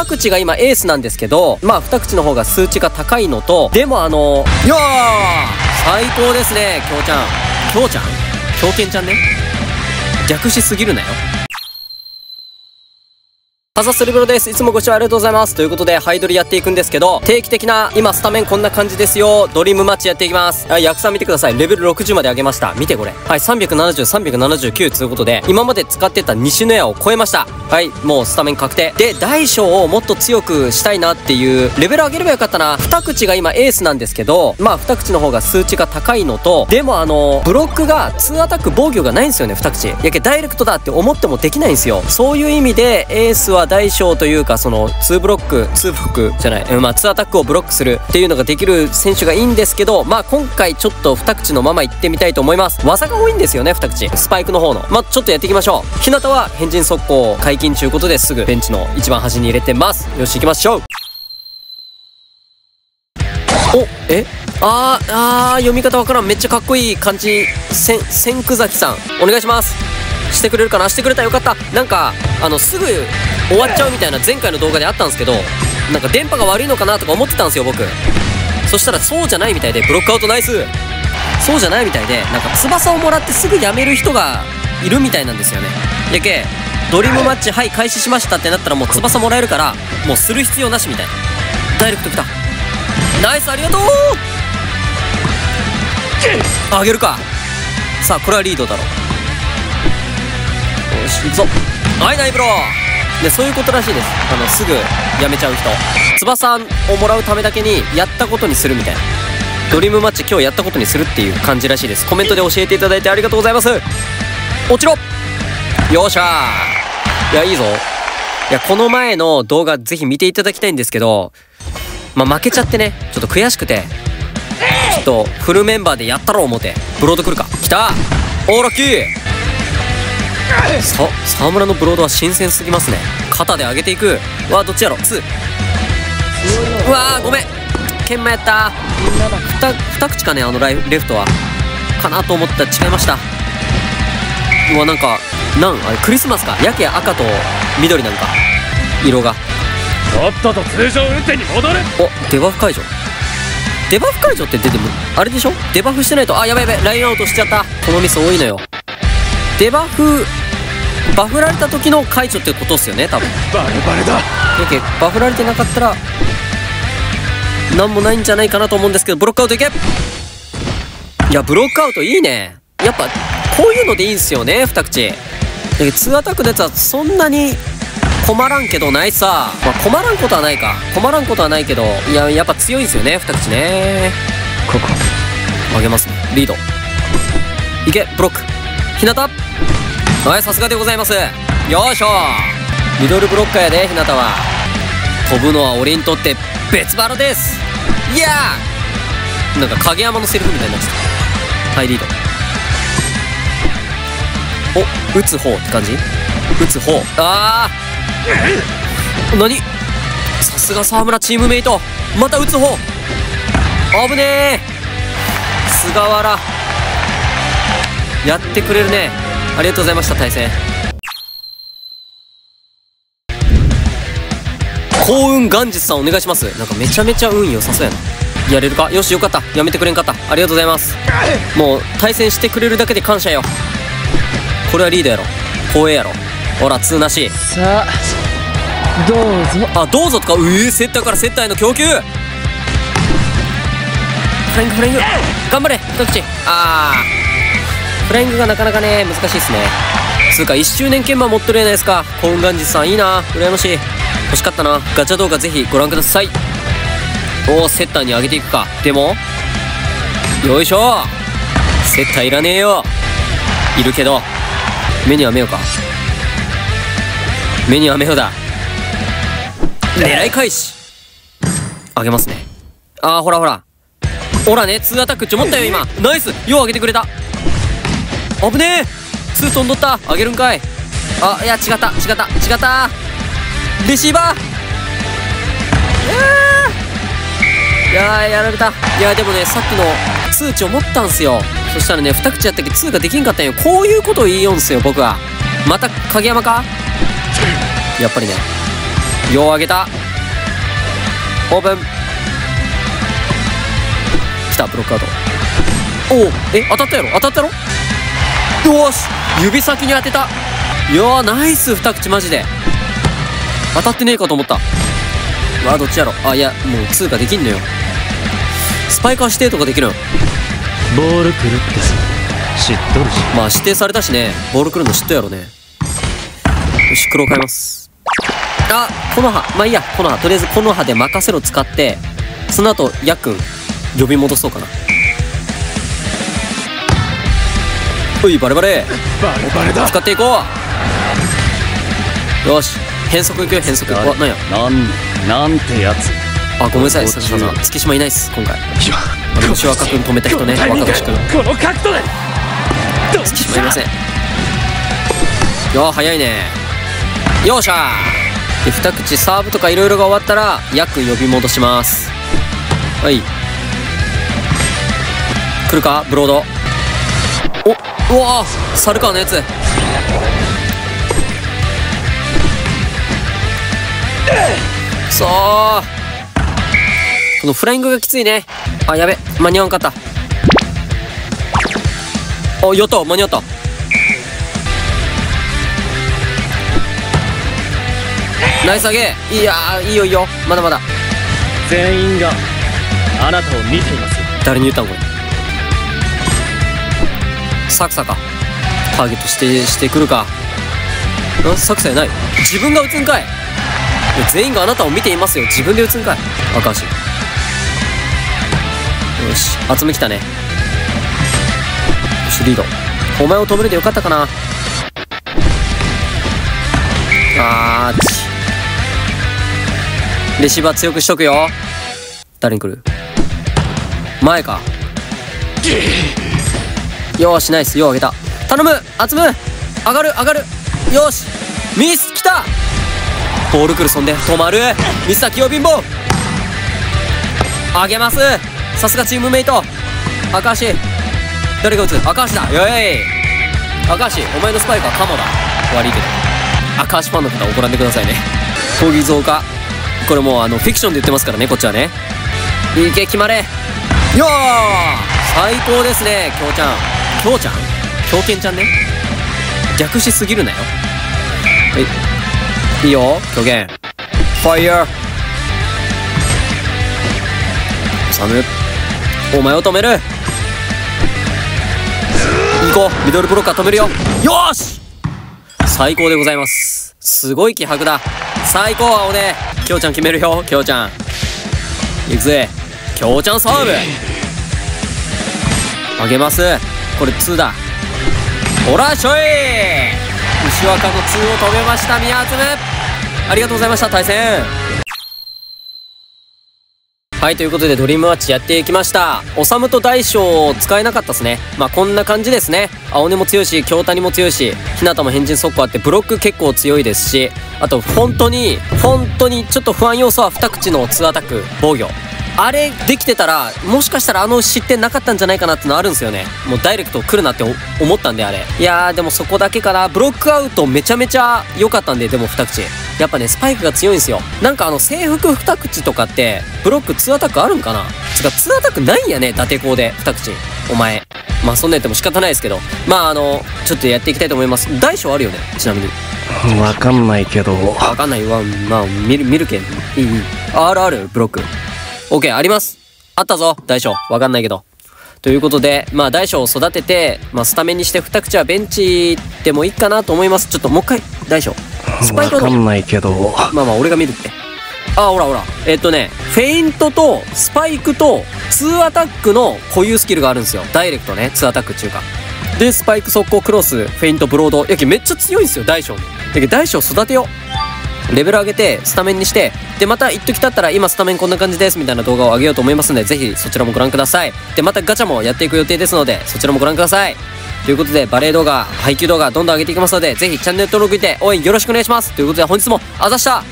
二口が今エースなんですけど、まあ二口の方が数値が高いのと、でもあの、いやー最高ですね、きょうちゃん。きょうちゃん？狂犬ちゃんね。略しすぎるなよ。あざすりブロです。いつもご視聴ありがとうございます。ということで、ハイドリやっていくんですけど、定期的な、今スタメンこんな感じですよ。ドリームマッチやっていきます。はい、役さん見てください。レベル60まで上げました。見てこれ。はい、370、379ということで、今まで使ってた西の矢を超えました。はい、もうスタメン確定。で、大将をもっと強くしたいなっていう、レベル上げればよかったな。二口が今エースなんですけど、まあ二口の方が数値が高いのと、でもあの、ブロックが2アタック防御がないんですよね、二口。やけダイレクトだって思ってもできないんですよ。そういう意味で、エースは大将というか、その、2ブロック、2ブロックじゃない、まあ、2アタックをブロックするっていうのができる選手がいいんですけど、まあ、今回ちょっと二口のまま行ってみたいと思います。技が多いんですよね、二口。スパイクの方の。まあ、ちょっとやっていきましょう。日向は変人速攻解禁中ことですぐベンチの一番端に入れてます。よし、行きましょう。お、え？あー、あー、読み方わからん。めっちゃかっこいい感じ。せん、千久崎さん、お願いします。してくれるかなしてくれたらよかった。なんか、あの、すぐ終わっちゃうみたいな前回の動画であったんですけど、なんか電波が悪いのかなとか思ってたんですよ、僕。そしたらそうじゃないみたいで、ブロックアウトナイスそうじゃないみたいで、なんか翼をもらってすぐ辞める人がいるみたいなんですよね。やけ、ドリームマッチ、はい、開始しましたってなったらもう翼もらえるから、もうする必要なしみたいな。ダイレクト来た。ナイスありがとうあげるか。さあ、これはリードだろう。し、行くぞ。はい、ナイブロー。でそういうことらしいです。あのすぐ辞めちゃう人。翼をもらうためだけにやったことにするみたいな。ドリームマッチ今日やったことにするっていう感じらしいです。コメントで教えていただいてありがとうございます。落ちろ。よっしゃー。いやいいぞ。いやこの前の動画ぜひ見ていただきたいんですけどまあ負けちゃってね。ちょっと悔しくて。ちょっとフルメンバーでやったろう思って。ブロード来るか来た。おーラッキーさ沢村のブロードは新鮮すぎますね。肩で上げていく。わどっちやろ？2うわーごめん。研磨やった。二口かねあのライレフトは。かなと思ったら違いました。うわなんかなんあれクリスマスか。やけ赤と緑なんか。色が。とっとと通常運転に戻るおデバフ解除デバフ解除って出てもあれでしょ？デバフしてないと。あやばいやばい。ラインアウトしちゃった。このミス多いのよ。デバフバフられた時の解除ってことっすよね多分。バレバレだ。けバフられてなかったら何もないんじゃないかなと思うんですけどブロックアウトいけ。いやブロックアウトいいね。やっぱこういうのでいいんすよね二口。だけど2アタックのやつはそんなに困らんけどないさ。まあ困らんことはないか。困らんことはないけどいややっぱ強いんすよね二口ね。ここ。上げますね。リード。いけブロック。日向はいさすがでございます。よいしょ。ミドルブロッカーやで日向は。飛ぶのは俺にとって別腹です。いやー。なんか影山のセリフみたいになっちゃった。はいリード。お打つ方って感じ？打つ方。ああ何？さすが沢村チームメイト。また打つ方。危ねえ菅原。やってくれるね。ありがとうございました対戦。幸運元日さんお願いします。なんかめちゃめちゃ運良さそうやな。やれるか？よしよかった。やめてくれんかった。ありがとうございます。もう対戦してくれるだけで感謝よ。これはリードやろ。光栄やろ。ほら通なし。さあどうぞ。あどうぞとかうえセッターからセッターへの供給。フライングフライング頑張れ一口ああフライングがなかなかね難しいっすね。つうか1周年鍵盤持っとるやないですか。幸運元日さんいいな。羨ましい。欲しかったな。ガチャ動画ぜひご覧ください。おおセッターに上げていくか。でもよいしょ。セッターいらねえよ。いるけど目には目をか。目には目をだ。狙い返し。上げますね。あーほらほら。ほらね。2アタックちょ持ったよ今。ナイス。よう上げてくれた。危ねえ。2飛んどった。あげるんかい。あいや違った。違った。違った。レシーバー。いややられた。いやでもねさっきの通知を持ったんすよ。そしたらね二口やったっけ。2ができんかったんよ。こういうことを言いよんすよ僕は。また影山か？やっぱりね。よう上げた。オープン。来たブロックアウト。おおえ当たったやろ？当たったやろ？よーし指先に当てた。いやーナイス二口マジで。当たってねえかと思った。わあどっちやろ。あいやもう通過できんのよ。スパイカー指定とかできるんボール来るってさ知っとるし。まあ指定されたしね。ボール来るの知っとるやろね。よし黒を変えます。あこの葉。まあいいや。この葉。とりあえずこの葉で任せろ使って。その後やっくん呼び戻そうかなおいバレバレ。バレバレだ。使っていこう。よし。変則いくよ変則。あなんや。なんなんてやつ。あごめんなさいこっち坂下さん。月島いないっす今回。いや。あの牛若くん止めた人ね。若年くんこの角度で。月島いませんよー早いね。よっしゃー。で二口サーブとかいろいろが終わったらヤックン呼び戻します。はい。来るか？ブロード。おうわーサルカーのやつくそーこのフライングがきついねあやべ間に合わんかったあやった間に合ったナイス上げいやーいいよいいよまだまだ全員があなたを見ていますよ誰に言ったんこれサクサか？ターゲットしてしてくるか？んサクサやない。自分が撃つんかい？全員があなたを見ていますよ。自分で撃つんかい？赤足よし。集めきたね。よしリード。お前を止めるでよかったかな？あーちレシーバー強くしとくよ。誰に来る？前か。よーしナイス。よう上げた。頼む集む。上がる上がる。よし。ミス来た。ボール来るそんで止まる。ミスター清貧乏。上げます。さすがチームメイト。赤足誰が打つ？赤足だ。よい。赤足お前のスパイクはカモだ。悪いけど。赤足ファンの方怒らんでくださいね。闘技増加これもうあのフィクションで言ってますからねこっちはね。いけ決まれ。よー。最高ですねきょうちゃん。きょうちゃん？狂犬ちゃんね。逆しすぎるなよ。はいいいよ。狂犬。ファイヤーサムお前を止める。行こう。ミドルブロッカー止めるよ。よーし！最高でございます。すごい気迫だ。最高青ね。きょうちゃん決めるよ。きょうちゃん。行くぜ。きょうちゃんサーブ。あげますこれ2だほらしょい牛若の2を止めました宮津ありがとうございました対戦はい、ということでドリームマッチやっていきました。おさむと大将使えなかったですね。まあこんな感じですね。青根も強いし、京谷も強いし、日向も変人速攻あって、ブロック結構強いですし、あと本当に、本当にちょっと不安要素は二口の2アタック、防御。あれできてたら、もしかしたらあの失点なかったんじゃないかなってのあるんですよね。もうダイレクト来るなって思ったんであれ。いやーでもそこだけかな。ブロックアウトめちゃめちゃ良かったんで、でも二口。やっぱね、スパイクが強いんですよ。なんかあの制服二口とかって、ブロック2アタックあるんかな？つか2アタックないんやね、伊達校で。二口。お前。まあそんなん言っても仕方ないですけど。まああの、ちょっとやっていきたいと思います。大小あるよね、ちなみに。わかんないけどわかんないわ。まあ、見る、見るけん。いい、いい。あるある、ブロック。OK、あります。あったぞ、大小。わかんないけど。ということで、まあ、大小を育てて、まあ、スタメンにして二口はベンチでもいいかなと思います。ちょっともう一回、大小。スパイクはどうんないけどまあまあ、俺が見るって。あ、ほらほら。えっとね、フェイントと、スパイクと、2アタックの固有スキルがあるんですよ。ダイレクトね、2アタックっていうか。で、スパイク速攻クロス、フェイントブロード。やけんめっちゃ強いんですよ、大将。やけん大将育てよう。レベル上げて、スタメンにして、で、また一時経ったら、今スタメンこんな感じです、みたいな動画を上げようと思いますので、ぜひそちらもご覧ください。で、またガチャもやっていく予定ですので、そちらもご覧ください。ということで、バレエ動画、配給動画、どんどん上げていきますので、ぜひチャンネル登録いて、応援よろしくお願いします。ということで、本日も、あざした